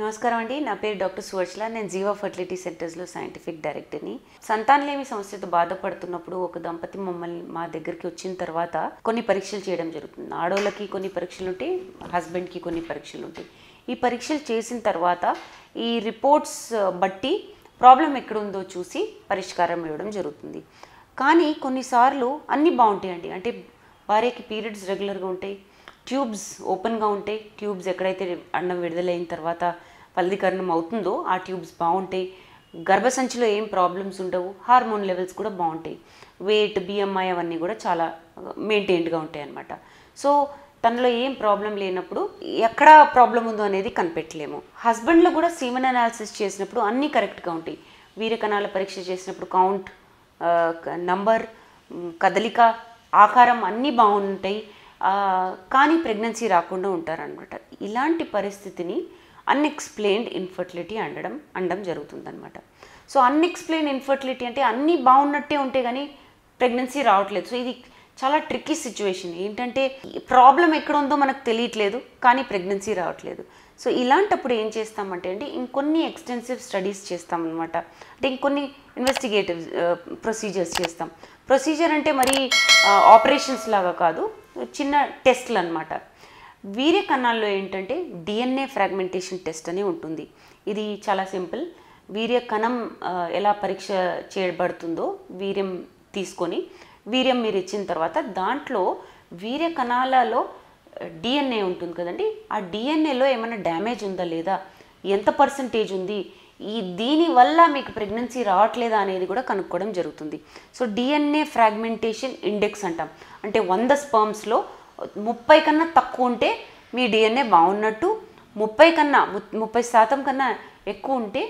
నమస్కారం అండి. నా పేరు డాక్టర్ సువర్చల నేను జీవా ఫర్టిలిటీ సెంటర్స్లో సైంటిఫిక్ డైరెక్టర్ని. సంతానలేమి సమస్యతో బాధపడుతున్నప్పుడు ఒక దంపతి మమ్మల్ని మా దగ్గరికి వచ్చిన తర్వాత కొన్ని పరీక్షలు చేయడం జరుగుతుంది. ఆడోళ్ళకి కొన్ని పరీక్షలు ఉంటాయి హస్బెండ్కి కొన్ని పరీక్షలు ఉంటాయి. ఈ పరీక్షలు చేసిన తర్వాత ఈ రిపోర్ట్స్ బట్టి ప్రాబ్లం ఎక్కడుందో చూసి పరిష్కారం ఇవ్వడం జరుగుతుంది. కానీ కొన్నిసార్లు అన్నీ బాగుంటాయండి. అంటే భార్యకి పీరియడ్స్ రెగ్యులర్గా ఉంటాయి ట్యూబ్స్ ఓపెన్గా ఉంటాయి. ట్యూబ్స్ ఎక్కడైతే అన్నం విడుదలైన తర్వాత ఫలదీకరణం అవుతుందో ఆ ట్యూబ్స్ బాగుంటాయి. గర్భసంచిలో ఏం ప్రాబ్లమ్స్ ఉండవు. హార్మోన్ లెవెల్స్ కూడా బాగుంటాయి. వెయిట్ బిఎంఐ అవన్నీ కూడా చాలా మెయింటైన్డ్గా ఉంటాయి అన్నమాట సో తనలో ఏం ప్రాబ్లం లేనప్పుడు ఎక్కడ ప్రాబ్లం ఉందో అనేది కనిపెట్టలేము. హస్బెండ్లో కూడా సీమన్ అనాలిసిస్ చేసినప్పుడు అన్నీ కరెక్ట్గా ఉంటాయి. వీరకణాల పరీక్ష చేసినప్పుడు కౌంట్ నంబర్ కదలిక ఆకారం అన్నీ బాగుంటాయి. కానీ ప్రెగ్నెన్సీ రాకుండా ఉంటారనమాట ఇలాంటి పరిస్థితిని అన్ఎక్స్ప్లెయిన్డ్ ఇన్ఫర్టిలిటీ అనడం అనడం జరుగుతుందనమాట సో అన్ఎక్స్ప్లెయిన్ ఇన్ఫర్టిలిటీ అంటే అన్నీ బాగున్నట్టే ఉంటే కానీ ప్రెగ్నెన్సీ రావట్లేదు. సో ఇది చాలా ట్రిక్కీ సిచ్యువేషన్ ఏంటంటే ప్రాబ్లం ఎక్కడ ఉందో మనకు తెలియట్లేదు కానీ ప్రెగ్నెన్సీ రావట్లేదు. సో ఇలాంటప్పుడు ఏం చేస్తామంటే అండి ఇంకొన్ని ఎక్స్టెన్సివ్ స్టడీస్ చేస్తామన్నమాట. అంటే ఇంకొన్ని ఇన్వెస్టిగేటివ్ ప్రొసీజర్స్ చేస్తాం. ప్రొసీజర్ అంటే మరి ఆపరేషన్స్ లాగా కాదు చిన్న టెస్ట్లు అనమాట వీర్య కణాల్లో ఏంటంటే డిఎన్ఏ ఫ్రాగ్మెంటేషన్ టెస్ట్ అని ఉంటుంది. ఇది చాలా సింపుల్. వీర్య కణం ఎలా పరీక్ష చేయబడుతుందో వీర్యం తీసుకొని వీర్యం మీరు ఇచ్చిన తర్వాత దాంట్లో వీర్య కణాలలో డిఎన్ఏ ఉంటుంది కదండి. ఆ డిఎన్ఏలో ఏమైనా డ్యామేజ్ ఉందా లేదా? ఎంత పర్సంటేజ్ ఉంది? ఈ దీని వల్ల మీకు ప్రెగ్నెన్సీ రావట్లేదా అనేది కూడా కనుక్కోవడం జరుగుతుంది. సో డిఎన్ఏ ఫ్రాగ్మెంటేషన్ ఇండెక్స్ అంటాం. అంటే వంద స్పర్మ్స్లో ముప్పై కన్నా తక్కువ ఉంటే మీ డిఎన్ఏ బాగున్నట్టు ముప్పై కన్నా ముప్పై శాతం కన్నా ఎక్కువ ఉంటే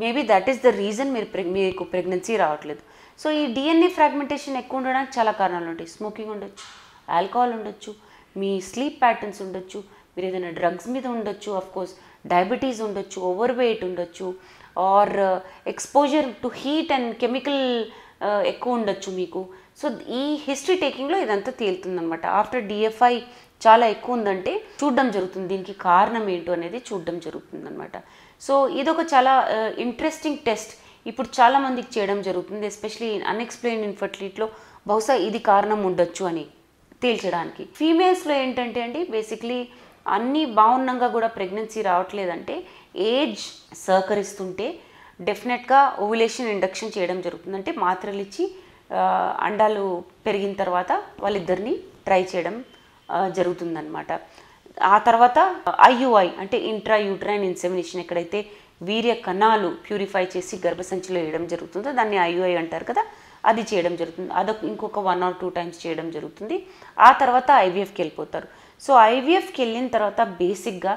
maybe that is the reason మీరు ప్రెగ్ మీకు ప్రెగ్నెన్సీ రావట్లేదు. సో ఈ డిఎన్ఏ ఫ్రాగ్మెంటేషన్ ఎక్కువ ఉండడానికి చాలా కారణాలు ఉంటాయి. స్మోకింగ్ ఉండొచ్చు ఆల్కహాల్ ఉండొచ్చు మీ స్లీప్ ప్యాటర్న్స్ ఉండొచ్చు మీరు ఏదైనా డ్రగ్స్ మీద ఉండొచ్చు కోర్స్ డయాబెటీస్ ఉండొచ్చు ఓవర్ వెయిట్ ఉండొచ్చు or exposure to heat and chemical ఎక్కువ ఉండొచ్చు మీకు. సో ఈ హిస్టరీ టేకింగ్లో ఇదంతా తేలుతుందనమాట ఆఫ్టర్ డిఎఫ్ఐ చాలా ఎక్కువ ఉందంటే చూడడం జరుగుతుంది. దీనికి కారణం ఏంటో అనేది చూడడం జరుగుతుంది అనమాట సో ఇదొక చాలా ఇంట్రెస్టింగ్ టెస్ట్ ఇప్పుడు చాలామందికి చేయడం జరుగుతుంది. ఎస్పెషలీ అన్ఎక్స్ప్లెయిన్ ఇన్ఫర్టిలిటీలో బహుశా ఇది కారణం ఉండొచ్చు అని తేల్చడానికి. ఫీమేల్స్లో ఏంటంటే అండి బేసిక్లీ అన్నీ బాగున్నాగా కూడా ప్రెగ్నెన్సీ రావట్లేదంటే ఏజ్ సహకరిస్తుంటే డెఫినెట్గా ఓవులేషన్ ఇండక్షన్ చేయడం జరుగుతుంది అంటే మాత్రలు ఇచ్చి అండాలు పెరిగిన తర్వాత వాళ్ళిద్దరిని ట్రై చేయడం జరుగుతుందన్నమాట. ఆ తర్వాత ఐయుఐ అంటే ఇంట్రా యూట్రైన్ ఇన్సెమినేషన్ ఎక్కడైతే వీర్య కణాలు ప్యూరిఫై చేసి గర్భసంచిలో వేయడం జరుగుతుందో దాన్ని ఐయుఐ అంటారు కదా అది చేయడం జరుగుతుంది. అదొక ఇంకొక వన్ ఆర్ టూ టైమ్స్ చేయడం జరుగుతుంది. ఆ తర్వాత ఐవీఎఫ్కి వెళ్ళిపోతారు. సో ఐవీఎఫ్కి వెళ్ళిన తర్వాత బేసిక్గా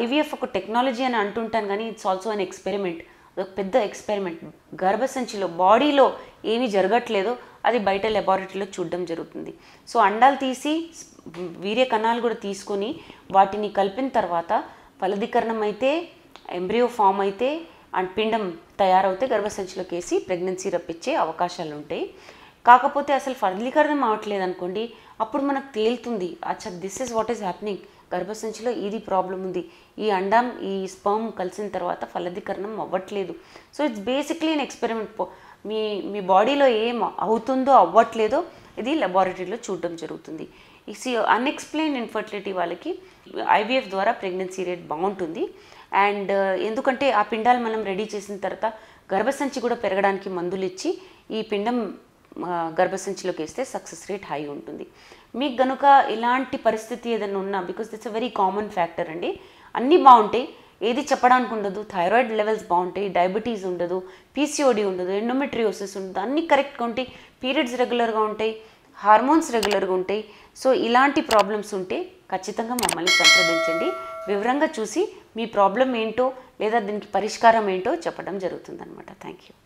ఐవీఎఫ్ ఒక టెక్నాలజీ అని అంటుంటాను కానీ ఇట్స్ ఆల్సో అన్ ఎక్స్పెరిమెంట్. అదొక పెద్ద ఎక్స్పెరిమెంట్ గర్భసంచిలో బాడీలో ఏమీ జరగట్లేదో. అది బయట లెబారెటరీలో చూడడం జరుగుతుంది. సో అండాలు తీసి వీర్య కణాలు కూడా తీసుకొని వాటిని కలిపిన తర్వాత ఫలదీకరణం అయితే ఎంబ్రియో ఫామ్ అయితే అండ్ పిండం తయారవుతే గర్భసంచిలోకి వేసి ప్రెగ్నెన్సీ రప్పించే అవకాశాలు ఉంటాయి. కాకపోతే అసలు ఫలదీకరణం అవ్వట్లేదు అనుకోండి అప్పుడు మనకు తేలుతుంది. అచ్చా this is what is happening గర్భసంచిలో ఇది ప్రాబ్లం ఉంది. ఈ అండం ఈ స్పర్మ్ కలిసిన తర్వాత ఫలదీకరణం అవ్వట్లేదు. So it's basically an experiment మీ మీ బాడీలో ఏం అవుతుందో అవ్వట్లేదో ఇది లెబారటరీలో చూడడం జరుగుతుంది. ఈ అన్ఎక్స్ప్లెయిన్ ఇన్ఫర్టిలిటీ వాళ్ళకి ఐవీఎఫ్ ద్వారా ప్రెగ్నెన్సీ రేట్ బాగుంటుంది. అండ్ uh, ఎందుకంటే ఆ పిండాలు మనం రెడీ చేసిన తర్వాత గర్భసంచి కూడా పెరగడానికి మందులు ఇచ్చి ఈ పిండం గర్భసంచిలోకి వేస్తే సక్సెస్ రేట్ హై ఉంటుంది. మీకు గనుక ఇలాంటి పరిస్థితి ఏదైనా ఉన్నా because it's a very common factor అండి అన్నీ బాగుంటాయి. ఏది చెప్పడానికి ఉండదు థైరాయిడ్ లెవెల్స్ బాగుంటాయి డయాబెటీస్ ఉండదు పీసీఓడి ఉండదు ఎండోమెట్రియోసిస్ ఉండదు అన్నీ కరెక్ట్గా ఉంటాయి. పీరియడ్స్ రెగ్యులర్గా ఉంటాయి హార్మోన్స్ రెగ్యులర్గా ఉంటాయి. సో ఇలాంటి ప్రాబ్లమ్స్ ఉంటే ఖచ్చితంగా మమ్మల్ని సంప్రదించండి. వివరంగా చూసి మీ ప్రాబ్లం ఏంటో లేదా దీనికి పరిష్కారం ఏంటో చెప్పడం జరుగుతుందన్నమాట. Thank you